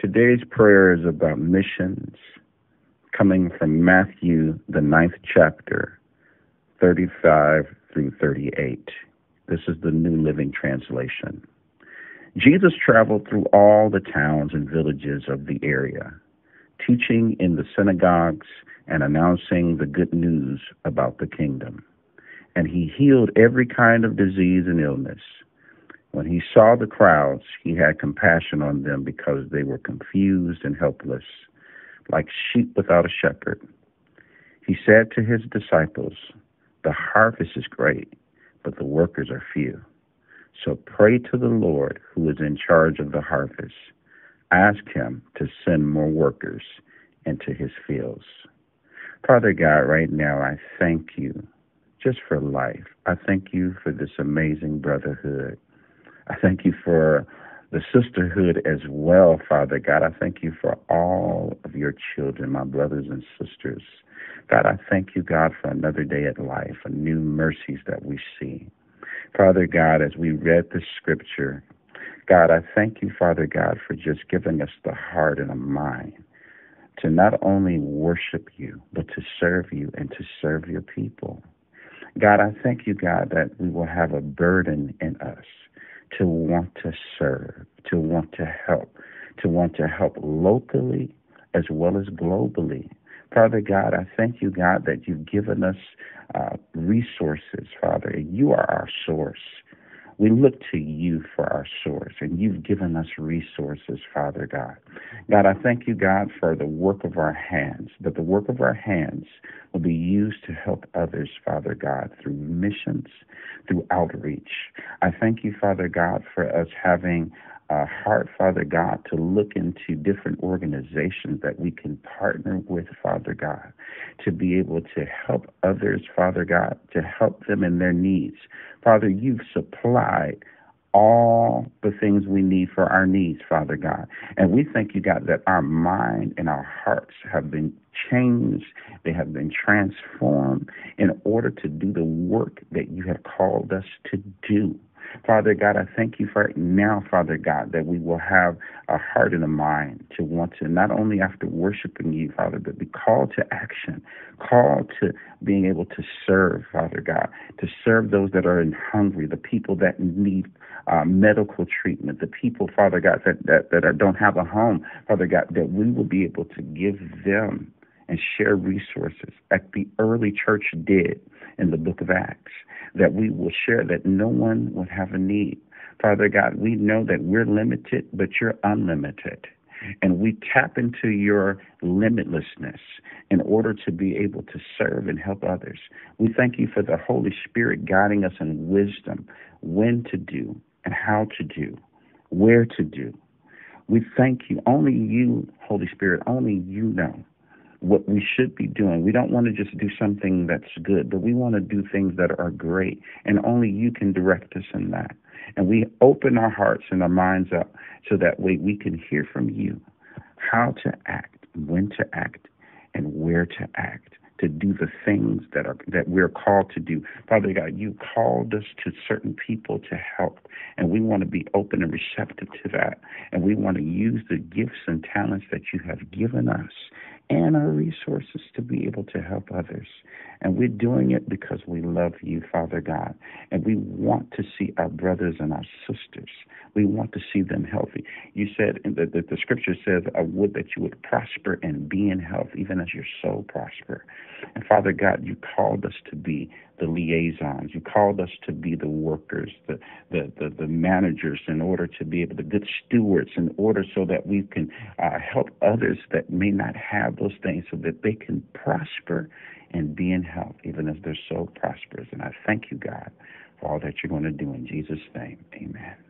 Today's prayer is about missions, coming from Matthew, the ninth chapter, 35 through 38. This is the New Living Translation. Jesus traveled through all the towns and villages of the area, teaching in the synagogues and announcing the good news about the kingdom. And he healed every kind of disease and illness. When he saw the crowds, he had compassion on them because they were confused and helpless, like sheep without a shepherd. He said to his disciples, The harvest is great, but the workers are few. So pray to the Lord who is in charge of the harvest. Ask him to send more workers into his fields. Father God, right now I thank you just for life. I thank you for this amazing brotherhood. I thank you for the sisterhood as well, Father God. I thank you for all of your children, my brothers and sisters. God, I thank you, God, for another day at life, for new mercies that we see. Father God, as we read the scripture, God, I thank you, Father God, for just giving us the heart and a mind to not only worship you, but to serve you and to serve your people. God, I thank you, God, that we will have a burden in us to want to serve, to want to help, to want to help locally as well as globally. Father God, I thank you, God, that you've given us uh, resources, Father. You are our source. We look to you for our source, and you've given us resources, Father God. God, I thank you, God, for the work of our hands, that the work of our hands will be used to help others, Father God, through missions, through outreach. I thank you, Father God, for us having a heart, Father God, to look into different organizations that we can partner with, Father God, to be able to help others, Father God, to help them in their needs. Father, you've supplied all the things we need for our needs, Father God. And we thank you, God, that our mind and our hearts have been changed, they have been transformed in order to do the work that you have called us to do. Father God, I thank you for now, Father God, that we will have a heart and a mind to want to not only after worshiping you, Father, but be called to action, called to being able to serve, Father God, to serve those that are in hungry, the people that need uh, medical treatment, the people, Father God, that, that, that don't have a home, Father God, that we will be able to give them and share resources like the early church did in the book of Acts, that we will share that no one would have a need. Father God, we know that we're limited, but you're unlimited. And we tap into your limitlessness in order to be able to serve and help others. We thank you for the Holy Spirit guiding us in wisdom, when to do and how to do, where to do. We thank you. Only you, Holy Spirit, only you know what we should be doing. We don't want to just do something that's good, but we want to do things that are great. And only you can direct us in that. And we open our hearts and our minds up so that way we can hear from you how to act, when to act, and where to act to do the things that are that we're called to do. Father God, you called us to certain people to help, and we want to be open and receptive to that. And we want to use the gifts and talents that you have given us and our resources to be able to help others. And we're doing it because we love you, Father God. And we want to see our brothers and our sisters. We want to see them healthy. You said that the, the scripture says, I would that you would prosper and be in health, even as your soul prosper. And Father God, you called us to be the liaisons. You called us to be the workers, the, the, the, the managers, in order to be able, the good stewards, in order so that we can uh, help others that may not have those things so that they can prosper and be in health, even as their soul prospers. And I thank you, God, for all that you're going to do in Jesus' name. Amen.